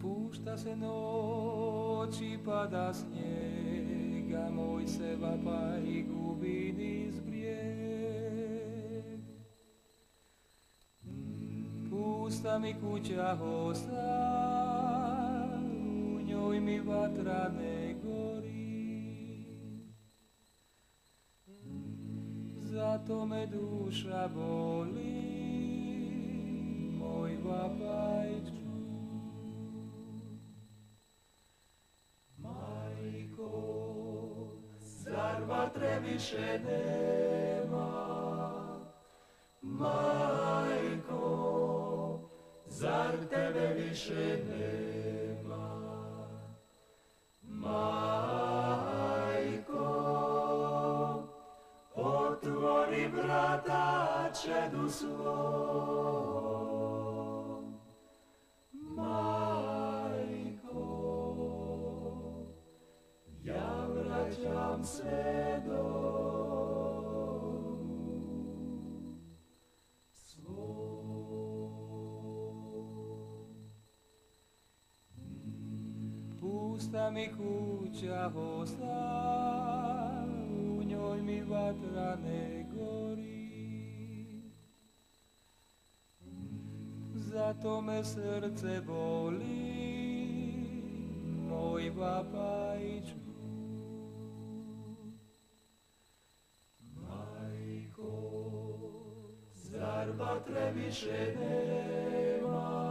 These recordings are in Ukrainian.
Spušta se noć i pada snijega, moj se vapaj i gubi niz brijeg. Pusta mi kuća hosta, u njoj mi vatra ne gori. Zato me duša boli, moj vapaj Патре більше нема, Майко, зар тебе більше нема, Майко, отвори брата чаду свого. Майко, я врачам все. ústami kúča hosa, uňoj mi vatrané gori, Za to me srdce bolí, môj vapajčku. Zarba trebi še nema,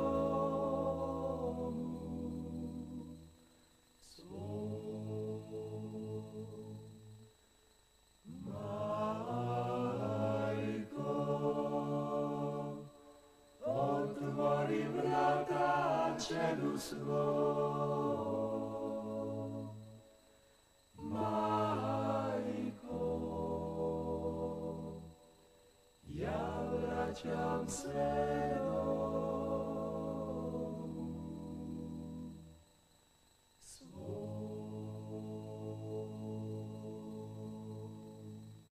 Jus lo, majko, ja vratiam